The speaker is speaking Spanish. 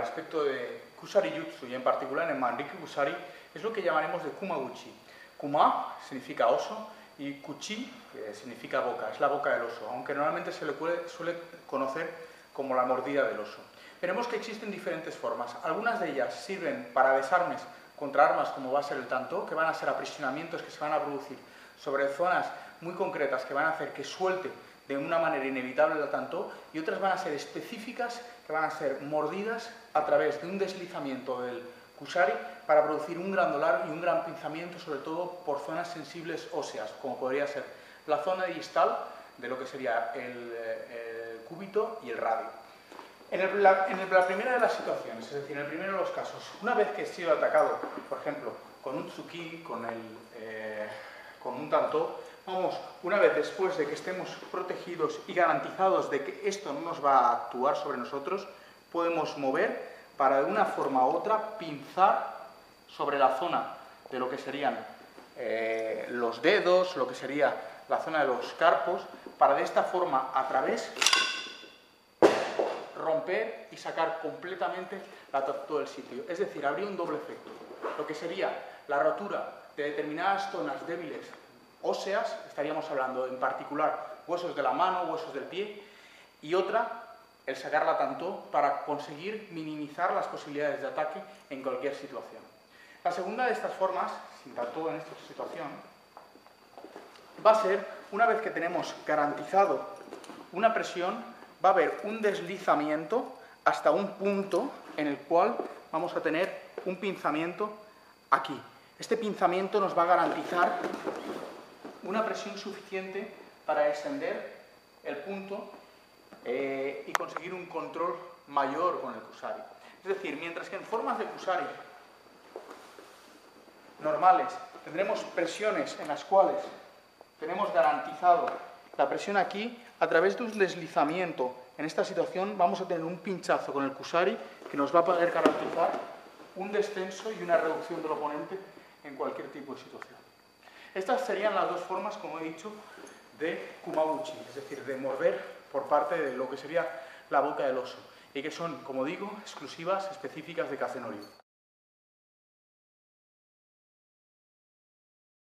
aspecto de Kusari Jutsu y en particular en Manriki Kusari es lo que llamaremos de Kumaguchi. Kuma significa oso y Kuchi significa boca, es la boca del oso, aunque normalmente se le suele conocer como la mordida del oso. Veremos que existen diferentes formas. Algunas de ellas sirven para desarmes contra armas como va a ser el tanto, que van a ser aprisionamientos que se van a producir sobre zonas muy concretas que van a hacer que suelte de una manera inevitable el tanto, y otras van a ser específicas que van a ser mordidas a través de un deslizamiento del kusari para producir un gran dolor y un gran pinzamiento, sobre todo por zonas sensibles óseas, como podría ser la zona distal de lo que sería el, eh, cúbito y el radio. En, la, primera de las situaciones, es decir, en el primero de los casos, una vez que he sido atacado, por ejemplo, con un tsuki, con, el, eh, con un tanto, vamos, una vez después de que estemos protegidos y garantizados de que esto no nos va a actuar sobre nosotros, podemos mover para de una forma u otra pinzar sobre la zona de lo que serían eh, los dedos, lo que sería la zona de los carpos, para de esta forma a través romper y sacar completamente la todo del sitio. Es decir, habría un doble efecto. Lo que sería la rotura de determinadas zonas débiles óseas, estaríamos hablando en particular huesos de la mano, huesos del pie, y otra, el sacarla tanto para conseguir minimizar las posibilidades de ataque en cualquier situación. La segunda de estas formas, sin tanto en esta situación, va a ser, una vez que tenemos garantizado una presión, va a haber un deslizamiento hasta un punto en el cual vamos a tener un pinzamiento aquí. Este pinzamiento nos va a garantizar una presión suficiente para extender el punto eh, y conseguir un control mayor con el kusari. Es decir, mientras que en formas de kusari normales tendremos presiones en las cuales tenemos garantizado la presión aquí, a través de un deslizamiento en esta situación vamos a tener un pinchazo con el kusari que nos va a poder garantizar un descenso y una reducción del oponente en cualquier tipo de situación. Estas serían las dos formas, como he dicho, de kumaguchi, es decir, de morder por parte de lo que sería la boca del oso, y que son, como digo, exclusivas, específicas de Kazenorio.